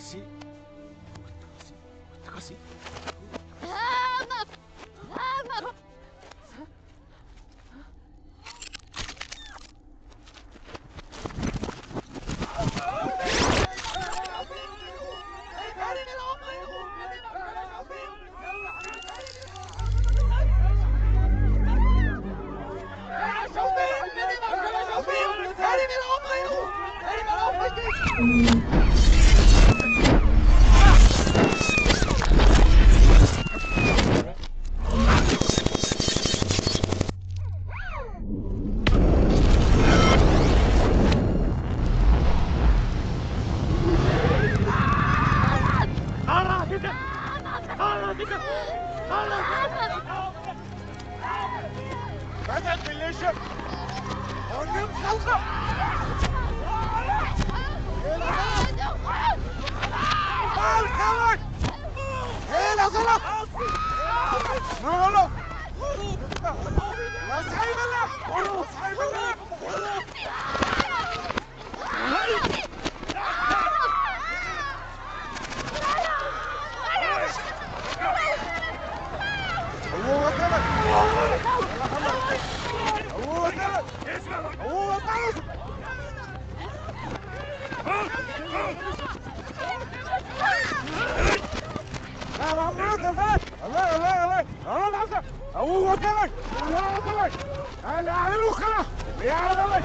والتقصي والتقصي والتقصي هامف هامف Thank you. راسي هامك هامك بدأت بالليشة ونم خلقه. سحيب الله هو هو وطنك هو وطنك أنا اعلن وخلاص يا الله